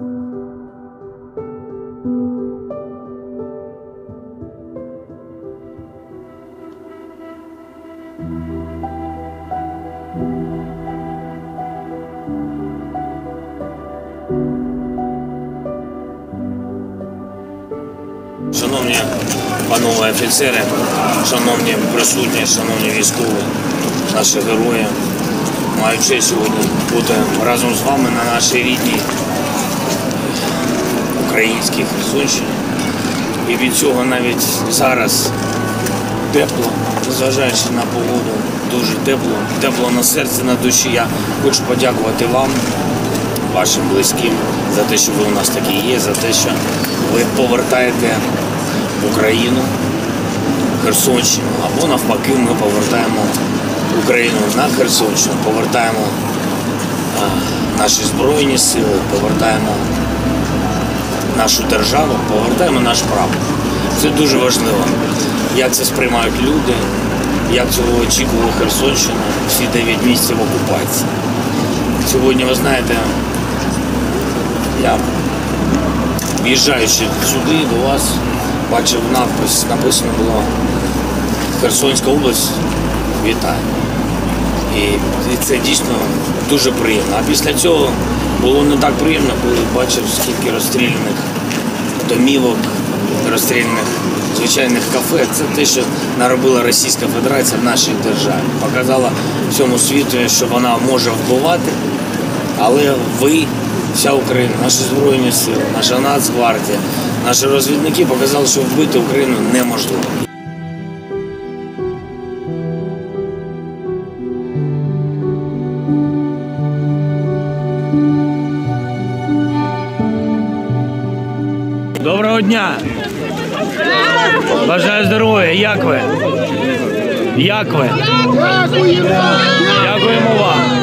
Шановні панове офіцери, шановні присутні, шановні військові, наші герої, маю честь сьогодні бути разом з вами на нашій рідній українській Херсонщині. І від цього навіть зараз тепло, незважаючи на погоду, дуже тепло, тепло на серці, на душі. Я хочу подякувати вам, вашим близьким, за те, що ви у нас такі є, за те, що ви повертаєте Україну, Херсонщину, або навпаки, ми повертаємо Україну на Херсонщину, повертаємо наші збройні сили, повертаємо нашу державу, повертаємо наш прапор. Це дуже важливо. Як це сприймають люди, як цього очікувала Херсонщина всі 9 місяців окупації. Сьогодні, ви знаєте, я в'їжджаючи сюди до вас, бачив надпис, написано було Херсонська область, вітаю. І, і це дійсно дуже приємно. А після цього було не так приємно, коли бачив, скільки розстріляних домівок, розстріляних звичайних кафе. Це те, що наробила Російська Федерація в нашій державі. Показала всьому світу, що вона може вбивати, але ви, вся Україна, наші Збройні сили, наша Нацгвардія, наші розвідники показали, що вбити Україну неможливо. Доброго дня! Бажаю здоров'я, як ви? Як ви? Дякуємо! Вам.